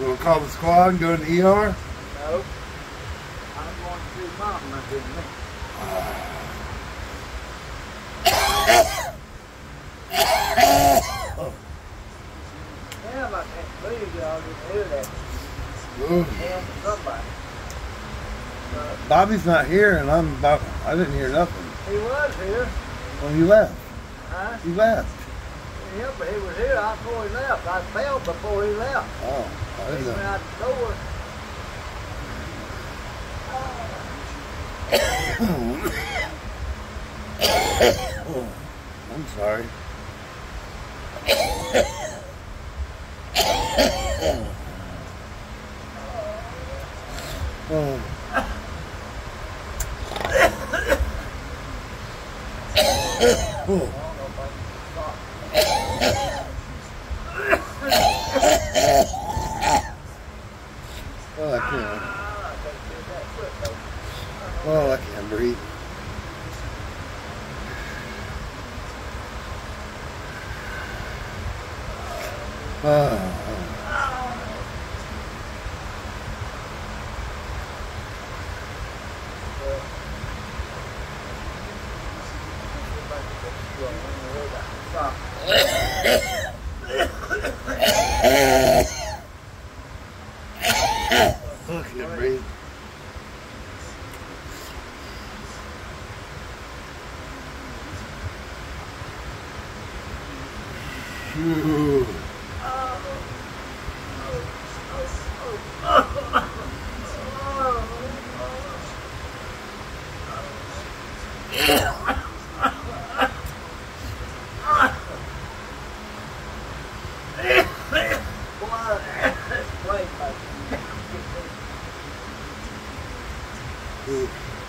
You want to call the squad and go to the ER? No. I'm going to see mom me. Damn, I can't believe y'all didn't hear that. Damn, somebody. Uh, Bobby's not here, and I'm about. I didn't hear nothing. he was here, Well, he left. huh? He left. Yeah, but he was here right before he left. I fell before he left. Oh, I'm sorry. Oh. Oh. Oh, I can't. Ah, I can't get that foot though. Oh, I can't breathe. Oh, oh, I can't breathe. Ooh. o